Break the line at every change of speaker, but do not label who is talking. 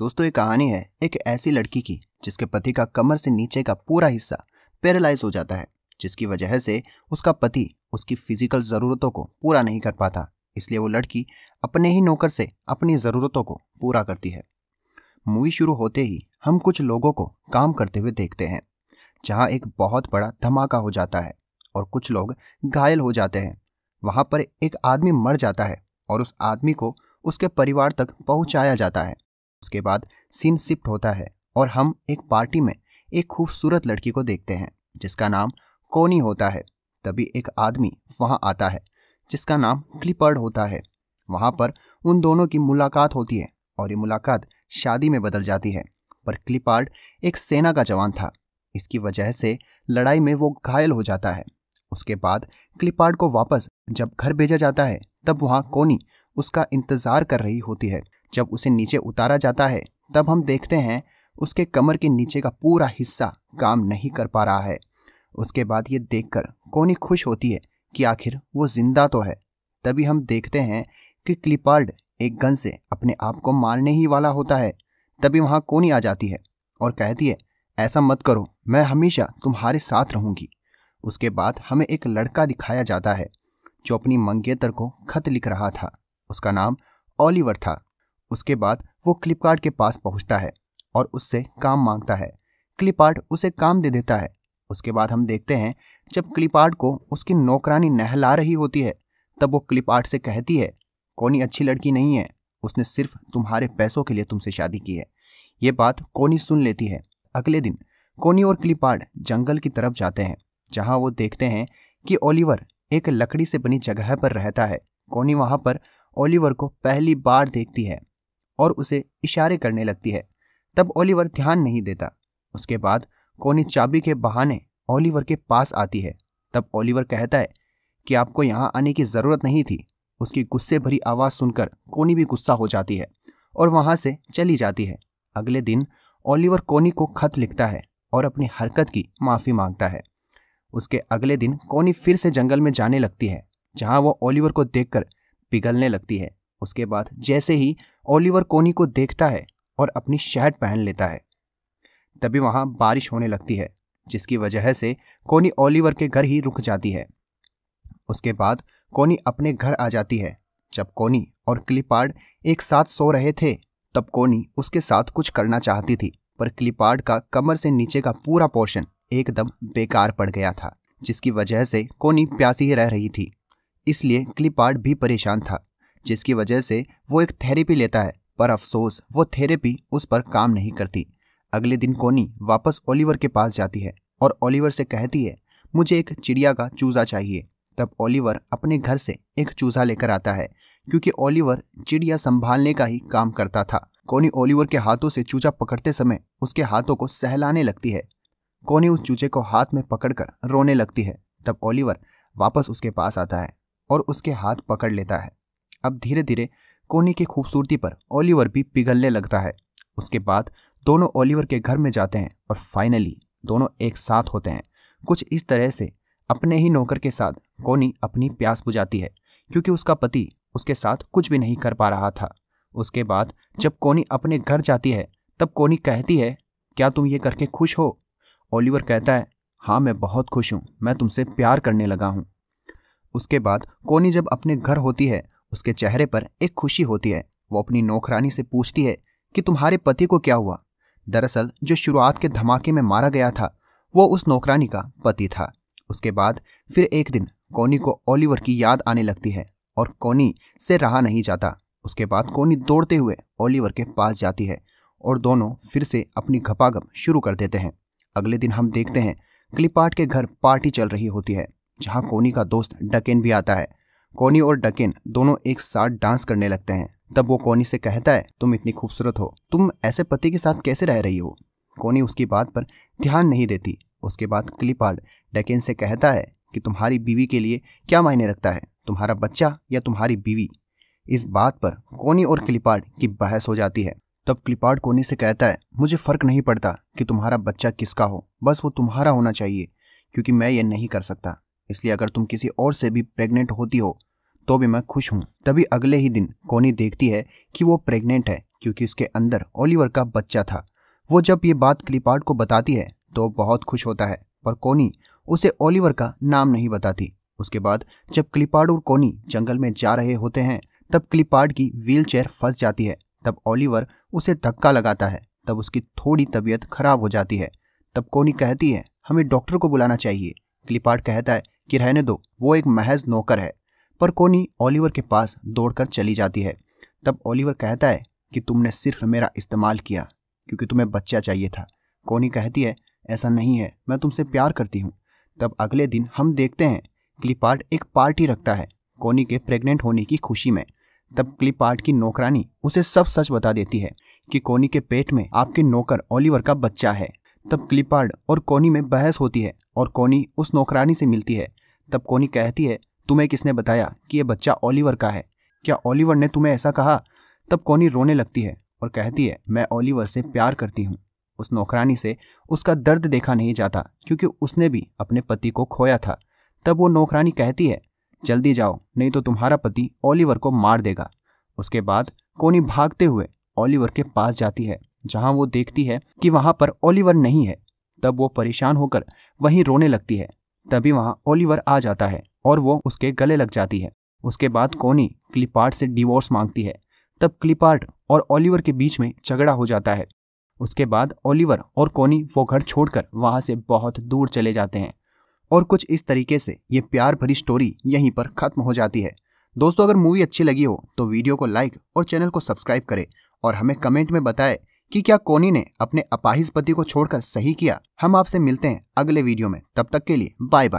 दोस्तों, ये कहानी है एक ऐसी लड़की की, जिसके पति का कमर से नीचे का पूरा हिस्सा पैरालाइज हो जाता है, जिसकी वजह से उसका पति उसकी फ़िज़िकल ज़रूरतों को पूरा नहीं कर पाता। इसलिए वो लड़की अपने ही नौकर से अपनी ज़रूरतों को पूरा करती है। मूवी शुरू होते ही हम कुछ लोगों को काम करते हुए देखते हैं, जहाँ एक बहुत बड़ा धमाका हो जाता है और कुछ लोग घायल हो जाते हैं। वहाँ पर एक आदमी मर जाता है और उस आदमी को उसके परिवार तक पहुँचाया जाता है। उसके बाद सीन शिफ्ट होता है और हम एक पार्टी में एक खूबसूरत लड़की को देखते हैं, जिसका नाम कोनी होता है। तभी एक आदमी वहाँ आता है, जिसका नाम क्लिपर्ड होता है। वहाँ पर उन दोनों की मुलाकात होती है और ये मुलाकात शादी में बदल जाती है, पर क्लिपार्ड एक सेना का जवान था। इसकी वजह से लड़ाई में वो घायल हो जाता है। उसके बाद क्लिपार्ड को वापस जब घर भेजा जाता है, तब वहाँ कोनी उसका इंतज़ार कर रही होती है। जब उसे नीचे उतारा जाता है, तब हम देखते हैं उसके कमर के नीचे का पूरा हिस्सा काम नहीं कर पा रहा है। उसके बाद ये देखकर कोनी खुश होती है कि आखिर वो ज़िंदा तो है। तभी हम देखते हैं कि क्लिपार्ड एक गन से अपने आप को मारने ही वाला होता है। तभी वहाँ कोनी आ जाती है और कहती है, ऐसा मत करो, मैं हमेशा तुम्हारे साथ रहूँगी। उसके बाद हमें एक लड़का दिखाया जाता है, जो अपनी मंगेतर को खत लिख रहा था। उसका नाम ओलिवर था। उसके बाद वो क्लिपकार्ट के पास पहुँचता है और उससे काम माँगता है। क्लिपार्ट उसे काम दे देता है। उसके बाद हम देखते हैं, जब क्लिपार्ट को उसकी नौकरानी नहला रही होती है, तब वो क्लिपार्ट से कहती है, कोनी अच्छी लड़की नहीं है। उसने सिर्फ़ तुम्हारे पैसों के लिए तुमसे शादी की है। ये बात कोनी सुन लेती है। अगले दिन, कोनी और क्लिपार्ड जंगल की तरफ़ जाते हैं, जहाँ वो देखते हैं कि ओलिवर एक लकड़ी से बनी जगह पर रहता है। कोनी वहाँ पर ओलिवर को पहली बार देखती है। और उसे इशारे करने लगती है। तब ओलिवर ध्यान नहीं देता। उसके बाद कोनी चाबी के बहाने ओलिवर के पास आती है। तब ओलिवर कहता है कि आपको यहाँ आने की ज़रूरत नहीं थी। उसकी गुस्से भरी आवाज़ सुनकर कोनी भी गुस्सा हो जाती है और वहाँ से चली जाती है। अगले दिन ओलिवर कोनी को खत लिखता है और अपनी हरकत की माफ़ी माँगता है। उसके अगले दिन कोनी फिर से जंगल में जाने लगती है, जहाँ वो ओलिवर को देखकर पिघलने लगती है। उसके बाद जैसे ही ओलिवर कोनी को देखता है और अपनी शर्ट पहन लेता है। तभी वहाँ बारिश होने लगती है, जिसकी वजह से कोनी ओलिवर के घर ही रुक जाती है। उसके बाद कोनी अपने घर आ जाती है। जब कोनी और क्लिपार्ड एक साथ सो रहे थे, तब कोनी उसके साथ कुछ करना चाहती थी, पर क्लिपार्ड का कमर से नीचे का पूरा पोर्शन एकदम बेकार पड़ गया था, जिसकी वजह से कोनी प्यासी ही रह रही थी। इसलिए क्लिपार्ड भी परेशान था। जिसकी वजह से वो एक थेरेपी लेता है, पर अफसोस, वो थेरेपी उस पर काम नहीं करती। अगले दिन कोनी वापस ओलिवर के पास जाती है और ओलिवर से कहती है, मुझे एक चिड़िया का चूजा चाहिए। तब ओलिवर अपने घर से एक चूजा लेकर आता है, क्योंकि ओलिवर चिड़िया संभालने का ही काम करता था। कोनी ओलिवर के हाथों से चूजा पकड़ते समय उसके हाथों को सहलाने लगती है। कोनी उस चूजे को हाथ में पकड़कर रोने लगती है। तब ओलिवर वापस उसके पास आता है और उसके हाथ पकड़ लेता है। अब धीरे धीरे कोनी की खूबसूरती पर ओलिवर भी पिघलने लगता है। उसके बाद दोनों ओलिवर के घर में जाते हैं और फाइनली दोनों एक साथ होते हैं। कुछ इस तरह से अपने ही नौकर के साथ कोनी अपनी प्यास बुझाती है, क्योंकि उसका पति उसके साथ कुछ भी नहीं कर पा रहा था। उसके बाद जब कोनी अपने घर जाती है, तब कोनी कहती है, क्या तुम ये करके खुश हो? ओलिवर कहता है हाँ मैं बहुत खुश हूँ, मैं तुमसे प्यार करने लगा हूँ। उसके बाद कोनी जब अपने घर होती है उसके चेहरे पर एक खुशी होती है। वो अपनी नौकरानी से पूछती है कि तुम्हारे पति को क्या हुआ? दरअसल, जो शुरुआत के धमाके में मारा गया था, वो उस नौकरानी का पति था। उसके बाद, फिर एक दिन, कोनी को ओलिवर की याद आने लगती है और कोनी से रहा नहीं जाता। उसके बाद कोनी दौड़ते हुए ओलिवर के पास जाती है और दोनों फिर से अपनी घपाघप शुरू कर देते हैं। अगले दिन हम देखते हैं क्लिपार्ट के घर पार्टी चल रही होती है, जहाँ कोनी का दोस्त डकेन भी आता है। कोनी और डकेन दोनों एक साथ डांस करने लगते हैं। तब वो कोनी से कहता है, तुम इतनी खूबसूरत हो। तुम ऐसे पति के साथ कैसे रह रही हो? कोनी उसकी बात पर ध्यान नहीं देती। उसके बाद क्लिपार्ड डकेन से कहता है कि तुम्हारी बीवी के लिए क्या मायने रखता है? तुम्हारा बच्चा या तुम्हारी बीवी? इस बात पर कोनी और क्लिपार्ड की बहस हो जाती है। तब क्लिपार्ड कोनी से कहता है, मुझे फ़र्क नहीं पड़ता कि तुम्हारा बच्चा किसका हो। बस वो तुम्हारा होना चाहिए, क्योंकि मैं ये नहीं कर सकता। इसलिए अगर तुम किसी और से भी प्रेग्नेंट होती हो तो भी मैं खुश हूँ। तभी अगले ही दिन कोनी देखती है कि वो प्रेग्नेंट है, क्योंकि उसके अंदर ओलिवर का बच्चा था। वो जब ये बात क्लिपार्ड को बताती है तो बहुत खुश होता है, पर कोनी उसे ओलिवर का नाम नहीं बताती। उसके बाद जब क्लिपार्ड और कोनी जंगल में जा रहे होते हैं, तब क्लिपार्ड की व्हील फंस जाती है। तब ओलिवर उसे धक्का लगाता है, तब उसकी थोड़ी तबीयत खराब हो जाती है। तब कोनी कहती है, हमें डॉक्टर को बुलाना चाहिए। क्लिपार्ड कहता है कि रहने दो, वो एक महज नौकर है। पर कोनी ओलिवर के पास दौड़कर चली जाती है। तब ओलिवर कहता है कि तुमने सिर्फ़ मेरा इस्तेमाल किया, क्योंकि तुम्हें बच्चा चाहिए था। कोनी कहती है, ऐसा नहीं है, मैं तुमसे प्यार करती हूँ। तब अगले दिन हम देखते हैं क्लिपार्ट एक पार्टी रखता है, कोनी के प्रेग्नेंट होने की खुशी में। तब क्लिपार्ट की नौकरानी उसे सब सच बता देती है कि कोनी के पेट में आपके नौकर ओलिवर का बच्चा है। तब क्लिपार्ड और कोनी में बहस होती है और कोनी उस नौकरानी से मिलती है। तब कोनी कहती है, तुम्हें किसने बताया कि यह बच्चा ओलिवर का है? क्या ओलिवर ने तुम्हें ऐसा कहा? तब कोनी रोने लगती है और कहती है, मैं ओलिवर से प्यार करती हूँ। उस नौकरानी से उसका दर्द देखा नहीं जाता, क्योंकि उसने भी अपने पति को खोया था। तब वो नौकरानी कहती है, जल्दी जाओ, नहीं तो तुम्हारा पति ओलिवर को मार देगा। उसके बाद कोनी भागते हुए ओलिवर के पास जाती है, जहाँ वो देखती है कि वहाँ पर ओलिवर नहीं है। तब वो परेशान होकर वहीं रोने लगती है। तभी वहाँ ओलिवर आ जाता है और वो उसके गले लग जाती है। उसके बाद कोनी क्लिपार्ट से डिवोर्स मांगती है। तब क्लिपार्ट और ओलिवर के बीच में झगड़ा हो जाता है। उसके बाद ओलिवर और कोनी वो घर छोड़कर वहाँ से बहुत दूर चले जाते हैं और कुछ इस तरीके से ये प्यार भरी स्टोरी यहीं पर खत्म हो जाती है। दोस्तों, अगर मूवी अच्छी लगी हो तो वीडियो को लाइक और चैनल को सब्सक्राइब करें और हमें कमेंट में बताएँ कि क्या कोनी ने अपने अपाहिज पति को छोड़कर सही किया? हम आपसे मिलते हैं अगले वीडियो में। तब तक के लिए बाय बाय